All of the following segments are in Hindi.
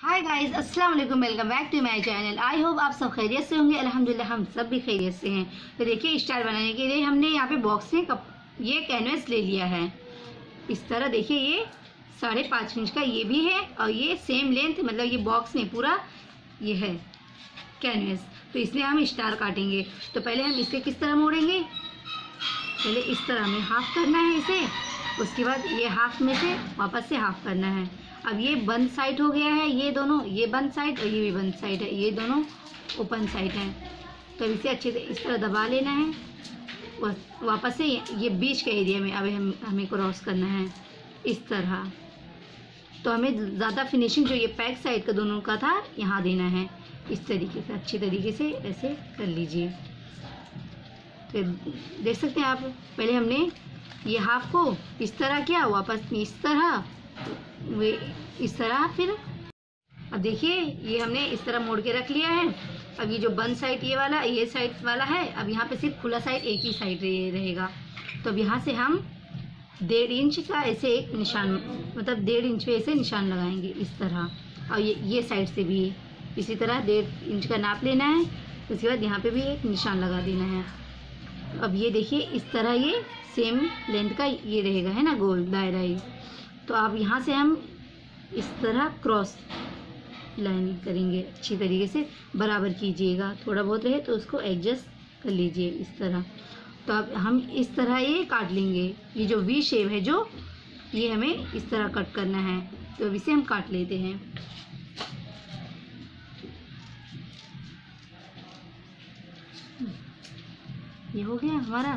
हाय गाइस अस्सलाम वालेकुम welcome back to my channel I hope आप सब खैरियत से होंगे। अल्हम्दुलिल्लाह, हम सब भी खैरियत से हैं। तो देखिए स्टाइल बनाने के लिए हमने यहाँ पे बॉक्स में कप ये कैनवस ले लिया है। इस तरह देखिए, ये साढ़े पाँच इंच का ये भी है और ये सेम लेंथ मतलब ये बॉक्स में पूरा ये है कैनवस तो इसलिए हम स्टार काटेंगे। तो पहले हम इसे किस तरह मोड़ेंगे? पहले इस तरह हमें हाफ़ करना है इसे। उसके बाद ये हाफ़ में से वापस से हाफ़ करना है। अब ये बंद साइड हो गया है, ये दोनों, ये बंद साइड और ये भी बंद साइड है, ये दोनों ओपन साइड हैं। तो इसे अच्छे से इस तरह दबा लेना है। वापस से ये ये बीच के एरिया में अब हम, हमें क्रॉस करना है इस तरह। तो हमें ज़्यादा फिनिशिंग जो ये पैक साइड का दोनों का था, यहाँ देना है। इस तरीके से, अच्छी तरीके से ऐसे कर लीजिए। तो देख सकते हैं आप, पहले हमने ये हाफ़ को इस तरह किया, वापस इस तरह। वे इस तरह फिर अब देखिए ये हमने इस तरह मोड़ के रख लिया है। अब ये जो बंद साइड ये वाला ये साइड वाला है अब यहाँ पे सिर्फ़ खुला साइड एक ही साइड रहे, रहेगा। तो अब यहाँ से हम डेढ़ इंच का ऐसे एक निशान मतलब डेढ़ इंच पे ऐसे निशान लगाएँगे इस तरह। और ये ये साइड से भी इसी तरह डेढ़ इंच का नाप लेना है उसके बाद यहाँ पे भी एक निशान लगा देना है। अब ये देखिए इस तरह ये सेम लेंथ का ये रहेगा है ना गोल दायरा ये तो अब यहाँ से हम इस तरह क्रॉस लाइन करेंगे अच्छी तरीके से। बराबर कीजिएगा, थोड़ा बहुत रहे तो उसको एडजस्ट कर लीजिए इस तरह। तो अब हम इस तरह ये काट लेंगे। ये जो वी शेप है जो, ये हमें इस तरह कट करना है। तो अब इसे हम काट लेते हैं। ये हो गया हमारा।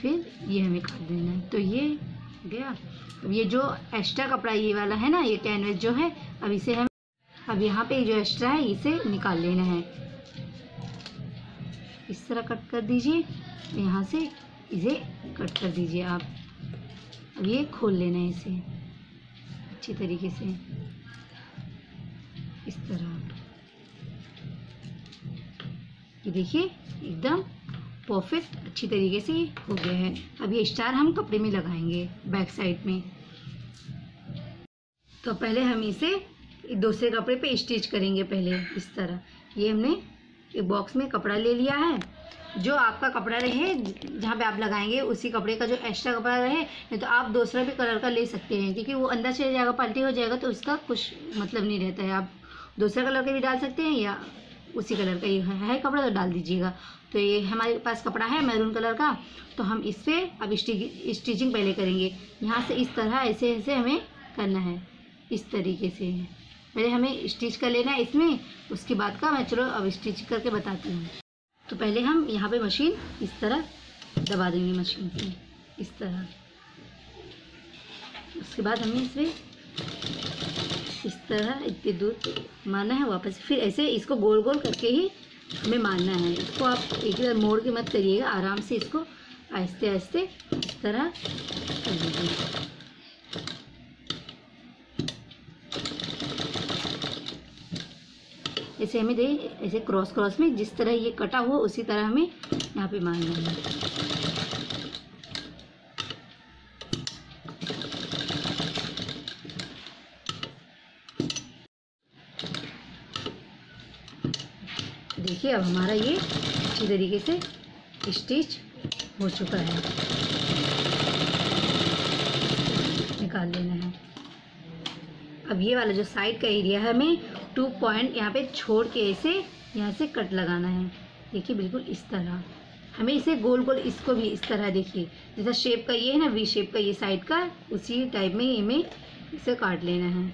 फिर ये हमें काट देना है। तो ये गया। ये जो एक्स्ट्रा कपड़ा ये वाला है ना, ये कैनवस जो है, अब इसे हम, अब यहाँ पे जो एक्स्ट्रा है, इसे निकाल लेना है। इस तरह कट कर दीजिए, यहाँ से इसे कट कर दीजिए आप। अब ये खोल लेना है इसे, अच्छी तरीके से। इस तरह ये देखिए, एकदम परफेक्ट अच्छी तरीके से हो गया है। अब ये स्टार हम कपड़े में लगाएँगे बैक साइड में। तो पहले हम इसे दूसरे कपड़े पे स्टिच करेंगे पहले, इस तरह। ये हमने एक बॉक्स में कपड़ा ले लिया है। जो आपका कपड़ा रहे, जहाँ पे आप लगाएँगे, उसी कपड़े का जो एक्स्ट्रा कपड़ा रहे, नहीं तो आप दूसरा भी कलर का ले सकते हैं। क्योंकि वो अंदर चले जाएगा, पल्टी हो जाएगा तो उसका कुछ मतलब नहीं रहता है। आप दूसरा कलर का भी डाल सकते हैं, या उसी कलर का। ये है कपड़ा तो डाल दीजिएगा। तो ये हमारे पास कपड़ा है, मैरून कलर का। तो हम इस पर अब स्टिचिंग पहले करेंगे। यहाँ से इस तरह ऐसे ऐसे हमें करना है। इस तरीके से है। पहले हमें स्टिच कर लेना है इसमें, उसके बाद का मैं चलो अब स्टिच करके बताती हूँ। तो पहले हम यहाँ पे मशीन इस तरह दबा देंगे मशीन से इस तरह। उसके बाद हमें इसमें इस तरह इतनी दूर मारना है, वापस फिर ऐसे इसको गोल गोल करके ही हमें मारना है। इसको आप एक बार मोड़ के मत करिएगा, आराम से इसको आहिस्ते आहिस्ते इस तरह कर दीजिए। ऐसे हमें दे, ऐसे क्रॉस क्रॉस में जिस तरह ये कटा हुआ, उसी तरह हमें यहाँ पे मारना है। देखिए, अब हमारा ये अच्छी तरीके से स्टिच हो चुका है। निकाल लेना है। अब ये वाला जो साइड का एरिया है, हमें टू पॉइंट यहाँ पे छोड़ के ऐसे यहाँ से कट लगाना है। देखिए, बिल्कुल इस तरह। हमें इसे गोल गोल इसको भी इस तरह देखिए। जैसा शेप का ये है ना वी शेप का ये साइड का, उसी टाइप में ये में इसे काट लेना है।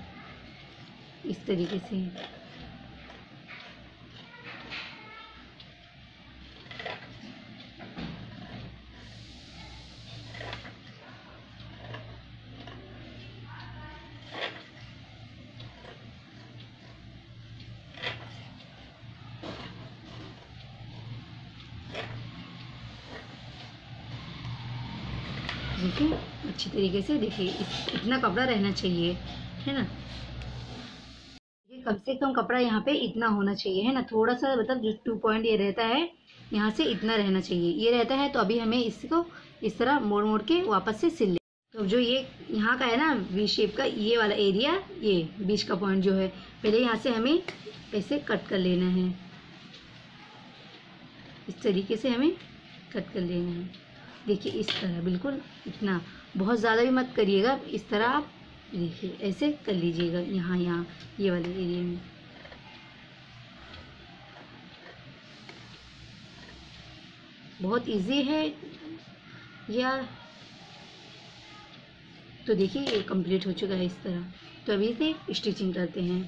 इस तरीके से। देखिए अच्छी तरीके से देखिए इतना कपड़ा रहना चाहिए, है ना? ये कम से कम कपड़ा यहाँ पे इतना होना चाहिए, है ना? थोड़ा सा मतलब जो टू पॉइंट ये रहता है, यहाँ से इतना रहना चाहिए। ये रहता है तो अभी हमें इसको इस तरह मोड़ मोड़ के वापस से सिल ले। तो जो ये यहाँ का है ना वी शेप का ये वाला एरिया ये बीच का पॉइंट जो है, पहले यहाँ से हमें ऐसे कट कर लेना है। इस तरीके से हमें कट कर लेना है। देखिए, इस तरह, बिल्कुल इतना, बहुत ज़्यादा भी मत करिएगा, इस तरह आप देखिए, ऐसे कर लीजिएगा, यहाँ यहाँ, ये वाले एरिया में। बहुत इजी है या? तो देखिए, ये कंप्लीट हो चुका है इस तरह। तो अभी से स्टिचिंग करते हैं।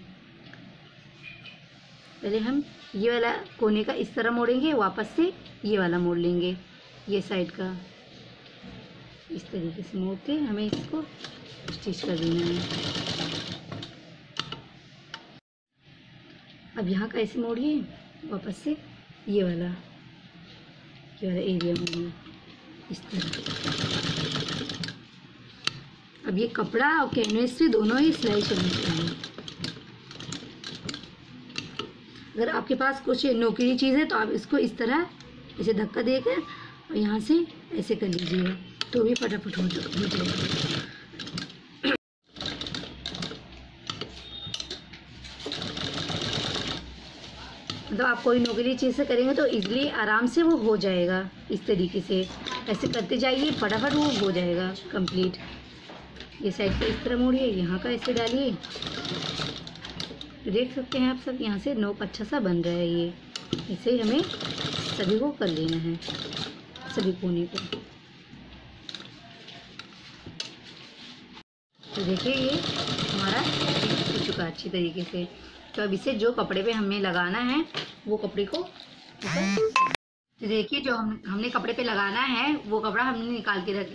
पहले हम ये वाला कोने का इस तरह मोड़ेंगे, वापस से ये वाला मोड़ लेंगे। ये साइड का इस तरीके से मोड़ के हमें इसको स्टिच कर देना है। अब यहाँ का ऐसे मोड़िए, वापस से ये वाला ये वाला एरिया मोड़िए, इस तरह। अब ये कपड़ा और कैनवस से दोनों ही सिलाई करनी चाहिए। अगर आपके पास कुछ नौकरी चीज़ है तो आप इसको इस तरह, इसे धक्का देकर और यहाँ से ऐसे कर लीजिएगा तो भी फटाफट हो जाएगा मतलब आप कोई नौकरी चीज़ से करेंगे तो इजली आराम से वो हो जाएगा, इस तरीके से। ऐसे करते जाइए, फटाफट वो हो जाएगा कंप्लीट ये साइड पे इस तरह मोड़िए, यहाँ का ऐसे डालिए। देख सकते हैं आप सब, यहाँ से नोक अच्छा सा बन रहा है ये। इसे हमें सभी को कर लेना है। सभी कोने को तो देखिए ये हमारा हो चुका अच्छी तरीके से। तो अब इसे जो कपड़े पे हमें लगाना है, वो कपड़े को देखिए, जो हम, हमने कपड़े पे लगाना है, वो कपड़ा हमने निकाल के रख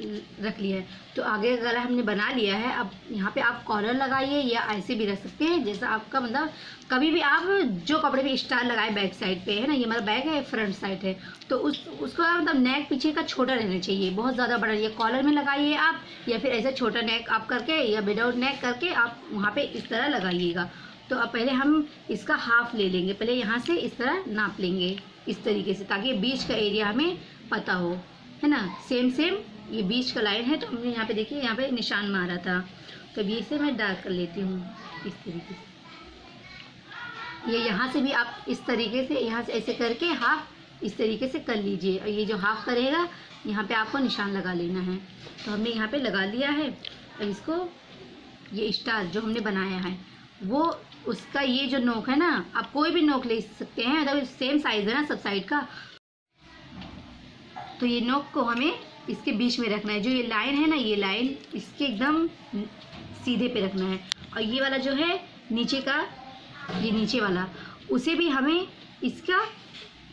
रख लिया है। तो आगे गला हमने बना लिया है। अब यहाँ पे आप कॉलर लगाइए या ऐसे भी रख सकते हैं, जैसा आपका मतलब कभी भी आप जो कपड़े पे स्टार लगाए बैक साइड पे, है ना? ये हमारा बैक है फ्रंट साइड है। तो उस, उसको मतलब नेक पीछे का छोटा रहना चाहिए। बहुत ज़्यादा बड़ा या कॉलर में लगाइए आप, या फिर ऐसा छोटा नेक आप करके या विदाउट नेक करके आप वहाँ पर इस तरह लगाइएगा। तो अब पहले हम इसका हाफ़ ले लेंगे। पहले यहाँ से इस तरह नाप लेंगे। इस तरीके से, ताकि बीच का एरिया हमें पता हो, है ना? सेम सेम ये बीच का लाइन है तो हमने यहाँ पे देखिए, यहाँ पे निशान मारा था। तो अभी इसे मैं डार्क कर लेती हूँ, इस तरीके से। ये यहाँ से भी आप इस तरीके से, यहाँ से ऐसे करके हाफ़ इस तरीके से कर लीजिए। और ये जो हाफ़ करेगा, यहाँ पे आपको निशान लगा लेना है। तो हमने यहाँ पे लगा लिया है, और इसको ये स्टार जो हमने बनाया है, वो उसका ये जो नोक है ना, आप कोई भी नोक ले सकते हैं, अगर सेम साइज़ है ना सब साइड का। तो ये नोक को हमें इसके बीच में रखना है। जो ये लाइन है ना, ये लाइन इसके एकदम सीधे पे रखना है। और ये वाला जो है, नीचे का, ये नीचे वाला, उसे भी हमें इसका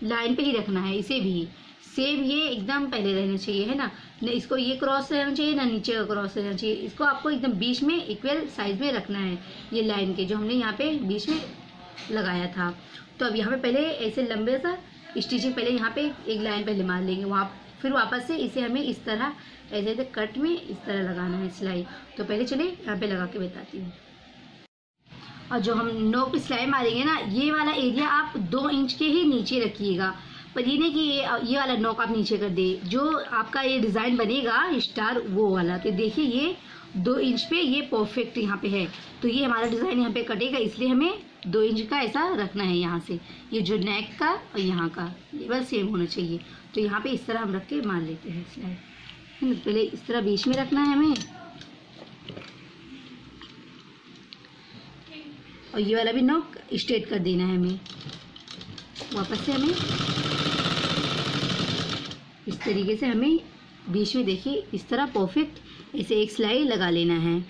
लाइन पे ही रखना है, इसे भी। सेम ये एकदम पहले रहना चाहिए, है ना? न इसको ये क्रॉस रहना चाहिए, ना नीचे का क्रॉस रहना चाहिए। इसको आपको एकदम बीच में इक्वल साइज़ में रखना है, ये लाइन के, जो हमने यहाँ पे बीच में लगाया था। तो अब यहाँ पे पहले ऐसे लंबे सा स्टिचिंग पहले यहाँ पे एक लाइन पहले मार लेंगे। वहाँ फिर वापस से इसे हमें इस तरह, ऐसे ऐसे कट में इस तरह लगाना है सिलाई। तो पहले चले यहाँ पे लगा के बताती हूँ। और जो हम नोक सिलाई मारेंगे ना, ये वाला एरिया आप दो इंच के ही नीचे रखिएगा। नहीं कि ये ये वाला नोक आप नीचे कर दे। जो आपका ये डिज़ाइन बनेगा स्टार वो वाला। तो देखिए ये दो इंच पे ये परफेक्ट यहाँ पे है। तो ये हमारा डिज़ाइन यहाँ पे कटेगा, इसलिए हमें दो इंच का ऐसा रखना है यहाँ से। ये जो नेक का और यहाँ का, ये बस सेम होना चाहिए। तो यहाँ पे इस तरह हम रख के मार लेते हैं सिलाई है ना? पहले इस तरह बीच में रखना है हमें। और ये वाला भी नोक स्ट्रेट कर देना है हमें। वापस से हमें इस तरीके से हमें बीच में देखिए, इस तरह परफेक्ट ऐसे एक सिलाई लगा लेना है।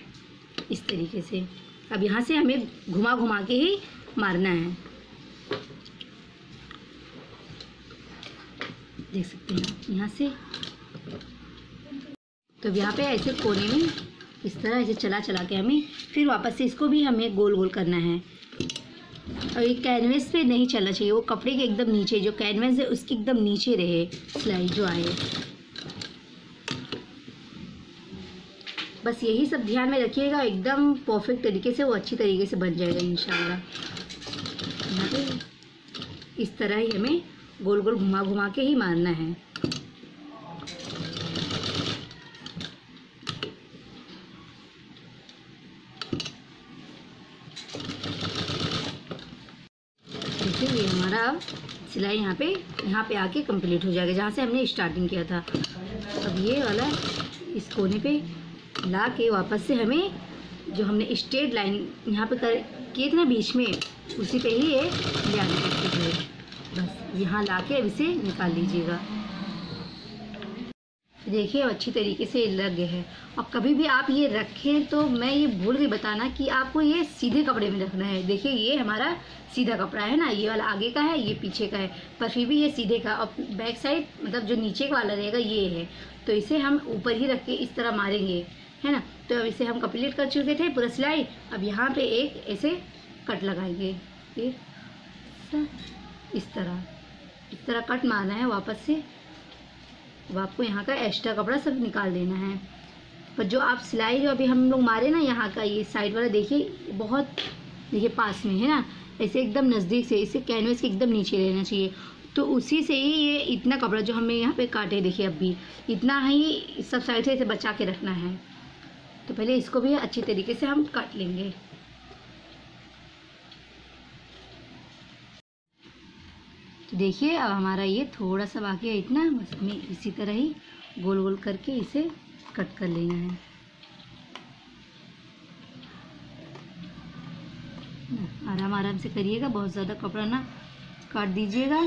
इस तरीके से। अब यहाँ से हमें घुमा घुमा के ही मारना है। देख सकते हैं यहाँ से। तो यहाँ पे ऐसे कोने में इस तरह ऐसे चला चला के हमें फिर वापस से इसको भी हमें गोल गोल करना है। और ये कैनवस पे नहीं चलना चाहिए, वो कपड़े के एकदम नीचे जो कैनवस है, उसके एकदम नीचे रहे सिलाई जो आए। बस यही सब ध्यान में रखिएगा, एकदम परफेक्ट तरीके से, वो अच्छी तरीके से बन जाएगा इन इस तरह ही हमें गोल गोल घुमा घुमा के ही मारना है देखिए ये हमारा अब सिलाई यहाँ पे यहाँ पे आके कंप्लीट हो जाएगा, जहाँ से हमने स्टार्टिंग किया था। अब ये वाला, इस कोने पे ला के वापस से हमें जो हमने स्ट्रेट लाइन यहाँ पे कर, किए थे ना बीच में, उसी पे ही ये ले आने बस यहाँ ला के अब इसे निकाल लीजिएगा देखिए अच्छी तरीके से लग गए हैं। और कभी भी आप ये रखें तो मैं ये भूल गई बताना कि आपको ये सीधे कपड़े में रखना है। देखिए, ये हमारा सीधा कपड़ा है ना, ये वाला आगे का है, ये पीछे का है, पर फिर भी ये सीधे का। और बैक साइड मतलब जो नीचे का वाला रहेगा, ये है। तो इसे हम ऊपर ही रख के इस तरह मारेंगे, है ना? तो अब इसे हम कंप्लीट कर चुके थे, पूरा सिलाई। अब यहाँ पे एक ऐसे कट लगाएँगे इस तरह। इस तरह कट मारना है वापस से। अब आपको यहाँ का एक्स्ट्रा कपड़ा सब निकाल देना है। पर जो आप सिलाई जो अभी हम लोग मारे ना यहाँ का, ये साइड वाला देखिए, बहुत, देखिए पास में है ना, ऐसे एकदम नज़दीक से, इसे कैनवस के एकदम नीचे रहना चाहिए। तो उसी से ही ये इतना कपड़ा जो हमें यहाँ पे काटे, देखिए अब भी इतना ही सब साइड से इसे बचा के रखना है। तो पहले इसको भी अच्छी तरीके से हम काट लेंगे। तो देखिए, अब हमारा ये थोड़ा सा बाकी है, इतना, बस हमें इसी तरह ही गोल गोल करके इसे कट कर लेना है। आराम आराम से करिएगा, बहुत ज़्यादा कपड़ा ना काट दीजिएगा।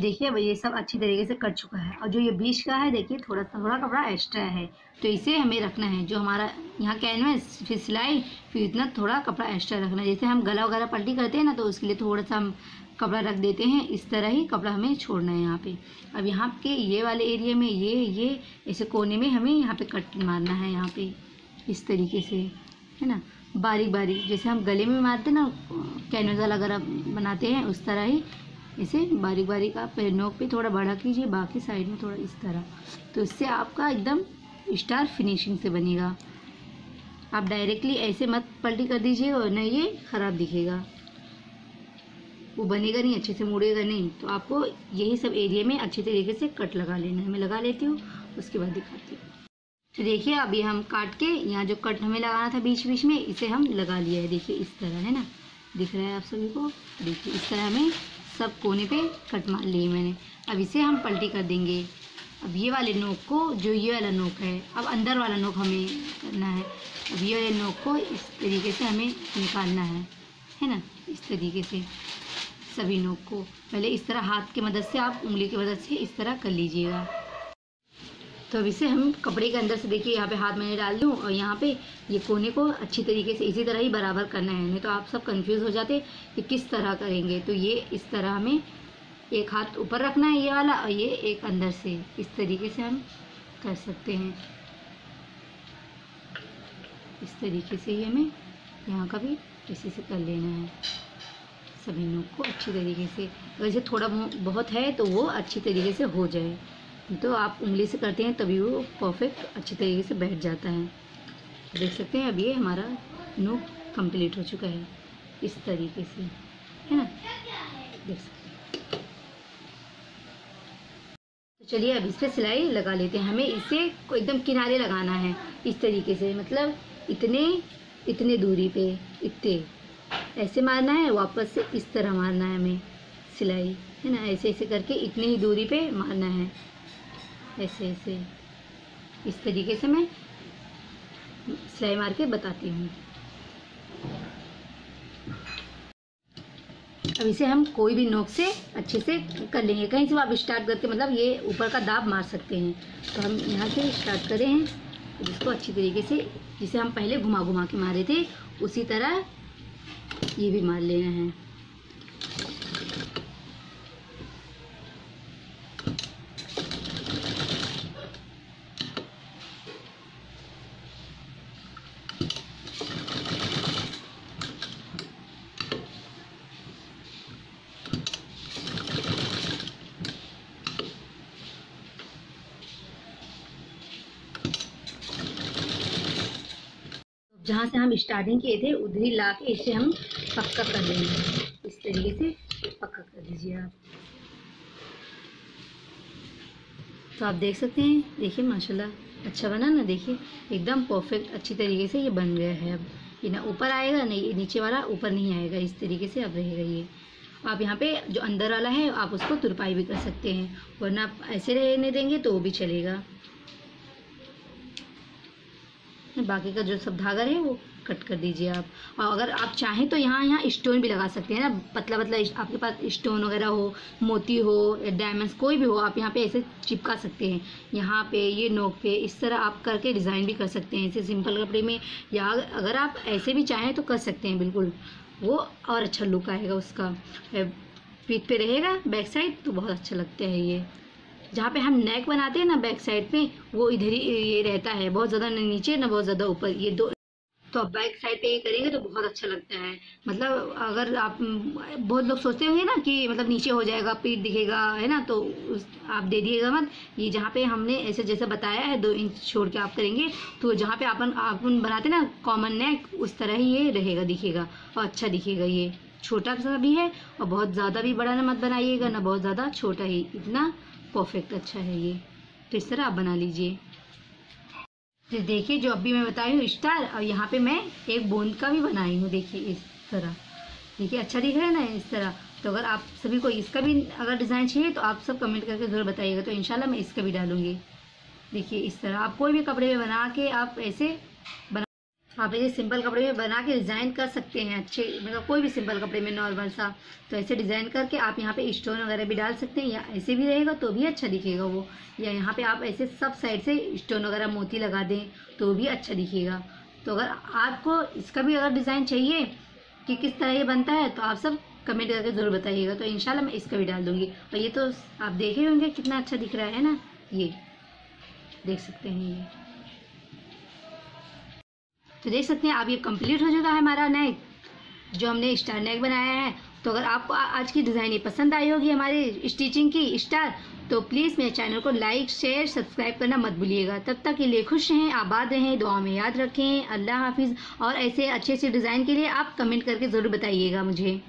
देखिए ये सब अच्छी तरीके से कट चुका है। और जो ये बीच का है, देखिए थोड़ा सा थोड़ा कपड़ा एक्स्ट्रा है। तो इसे हमें रखना है। जो हमारा यहाँ कैनवस फिर सिलाई, फिर इतना थोड़ा कपड़ा एक्स्ट्रा रखना है। जैसे हम गला वगैरह पल्टी करते हैं ना तो उसके लिए थोड़ा सा हम कपड़ा रख देते हैं। इस तरह ही कपड़ा हमें छोड़ना है यहाँ पे। अब यहाँ के ये वाले एरिया में ये ये, ऐसे कोने में हमें यहाँ पे कट मारना है यहाँ पे। इस तरीके से, है ना? बारीक बारीक जैसे हम गले में मारते हैं ना कैनवस वाला वगैरह बनाते हैं, उस तरह ही इसे बारीक बारीक आप नोक पे थोड़ा बड़ा कीजिए, बाकी साइड में थोड़ा इस तरह। तो इससे आपका एकदम स्टार फिनिशिंग से बनेगा। आप डायरेक्टली ऐसे मत पलटी कर दीजिए और नहीं ये ख़राब दिखेगा। वो बनेगा नहीं, अच्छे से मुड़ेगा नहीं। तो आपको यही सब एरिया में अच्छे तरीके से कट लगा लेना है। मैं लगा लेती हूँ, उसके बाद दिखाती हूँ। तो देखिए अभी हम काट के यहाँ जो कट हमें लगाना था बीच बीच में, इसे हम लगा लिया है। देखिए, इस तरह, है ना? दिख रहा है आप सभी को? देखिए, इस तरह हमें सब कोने पे कट मार लिए मैंने। अब इसे हम पलटी कर देंगे। अब ये वाले नोक को, जो ये वाला नोक है, अब अंदर वाला नोक हमें करना है। अब ये वाले नोक को इस तरीके से हमें निकालना है है ना? इस तरीके से सभी नोक को। पहले इस तरह हाथ की मदद से आप, उंगली की मदद से इस तरह कर लीजिएगा। तो अब इसे हम कपड़े के अंदर से देखिए, यहाँ पे हाथ मैंने डाल दूँ और यहाँ पे ये कोने को अच्छी तरीके से इसी तरह ही बराबर करना है। नहीं तो आप सब कंफ्यूज हो जाते कि किस तरह करेंगे। तो ये इस तरह हमें एक हाथ ऊपर रखना है ये वाला और ये एक अंदर से। इस तरीके से हम कर सकते हैं। इस तरीके से ही हमें यहाँ का भी इसी से कर लेना है। सभी नोक को अच्छी तरीके से। वैसे थोड़ा बहुत है तो वो अच्छी तरीके से हो जाए। तो आप उंगली से करते हैं, तभी वो परफेक्ट अच्छी तरीके से बैठ जाता है। देख सकते हैं, अब ये हमारा नोक कंप्लीट हो चुका है, इस तरीके से, है ना? देख सकते हैं। तो चलिए, अब इस पर सिलाई लगा लेते हैं। हमें इसे एकदम किनारे लगाना है, इस तरीके से मतलब इतने इतने दूरी पे, इतने। ऐसे मारना है, वापस से इस तरह मारना है हमें सिलाई, है ना? ऐसे ऐसे करके इतनी ही दूरी पे मारना है। ऐसे ऐसे। इस तरीके से मैं सिलाई मार के बताती हूँ। अब इसे हम कोई भी नोक से अच्छे से कर लेंगे। कहीं से आप स्टार्ट करके मतलब ये ऊपर का दाब मार सकते हैं। तो हम यहाँ से स्टार्ट करें हैं। जिसको अच्छी तरीके से, जिसे हम पहले घुमा घुमा के मारे थे, उसी तरह ये भी मार लेना है। जहाँ से हम स्टार्टिंग किए थे, उधर ही ला इसे हम पक्का कर लेंगे इस तरीके से पक्का कर दीजिए आप। तो आप देख सकते हैं, देखिए, माशाल्लाह अच्छा बना ना, देखिए, एकदम परफेक्ट अच्छी तरीके से ये बन गया है अब। ये ना ऊपर आएगा, नहीं, ये नीचे वाला ऊपर नहीं आएगा, इस तरीके से अब रहेगा ये। आप यहाँ पे जो अंदर वाला है, आप उसको तुरपाई भी कर सकते हैं, वरना आप ऐसे रहने देंगे तो वो भी चलेगा। बाकी का जो सब धागा है वो कट कर दीजिए आप। और अगर आप चाहें तो यहाँ यहाँ स्टोन भी लगा सकते हैं ना। पतला पतला आपके पास स्टोन वगैरह हो, मोती हो या डायमंड्स कोई भी हो, आप यहाँ पे ऐसे चिपका सकते हैं। यहाँ पे ये नोक पे इस तरह आप करके डिज़ाइन भी कर सकते हैं। ऐसे सिंपल कपड़े में या अगर आप ऐसे भी चाहें तो कर सकते हैं बिल्कुल। वो और अच्छा लुक आएगा उसका। पीठ पे रहेगा बैक साइड तो बहुत अच्छा लगता है ये। जहाँ पे हम नेक बनाते हैं ना बैक साइड पे वो इधर ही ये रहता है बहुत ज़्यादा नीचे ना बहुत ज़्यादा ऊपर ये दो। तो आप बैक साइड पे ये करेंगे तो बहुत अच्छा लगता है। मतलब अगर आप बहुत लोग सोचते होंगे ना कि मतलब नीचे हो जाएगा पीठ दिखेगा है ना तो उस, आप दे दिएगा मत। ये जहाँ पे हमने ऐसे जैसे बताया है दो इंच छोड़ के आप करेंगे तो जहाँ पे अपन अपन बनाते ना कॉमन नेक उस तरह ही ये रहेगा दिखेगा और अच्छा दिखेगा ये। छोटा सा भी है और बहुत ज़्यादा भी बड़ा ना मत बनाइएगा ना बहुत ज़्यादा छोटा ही इतना परफेक्ट अच्छा है ये। तो इस तरह आप बना लीजिए। तो देखिए, जो अभी मैं बताई हूँ, स्टार, और यहाँ पे मैं एक बोंद का भी बनाई हूँ, देखिए, इस तरह। देखिए अच्छा दिख रहा है ना, इस तरह। तो अगर आप सभी को इसका भी अगर डिज़ाइन चाहिए तो आप सब कमेंट करके ज़रूर बताइएगा। तो इंशाल्लाह मैं इसका भी डालूँगी। देखिए, इस तरह। आप कोई भी कपड़े में बना के आप ऐसे बना आप ऐसे सिंपल कपड़े में बना के डिज़ाइन कर सकते हैं, अच्छे मतलब कोई भी सिंपल कपड़े में नॉर्मल सा। तो ऐसे डिज़ाइन करके आप यहाँ पे स्टोन वगैरह भी डाल सकते हैं, या ऐसे भी रहेगा तो भी अच्छा दिखेगा वो। या यहाँ पे आप ऐसे सब साइड से स्टोन वगैरह मोती लगा दें तो भी अच्छा दिखेगा। तो अगर आपको इसका भी अगर डिज़ाइन चाहिए कि किस तरह ये बनता है तो आप सब कमेंट करके ज़रूर बताइएगा। तो इनशाला मैं इसका भी डाल दूँगी। और ये तो आप देखे होंगे कितना अच्छा दिख रहा है ना? ये, देख सकते हैं ये। तो देख सकते हैं, अब ये कंप्लीट हो चुका है हमारा नेक, जो हमने स्टार नेक बनाया है। तो अगर आपको आज की डिज़ाइन ये पसंद आई होगी हमारी स्टिचिंग की स्टार तो प्लीज़ मेरे चैनल को लाइक शेयर सब्सक्राइब करना मत भूलिएगा। तब तक के लिए खुश रहें, आबाद रहें दुआ में याद रखें। अल्लाह हाफिज़। और ऐसे अच्छे अच्छे डिज़ाइन के लिए आप कमेंट करके ज़रूर बताइएगा मुझे।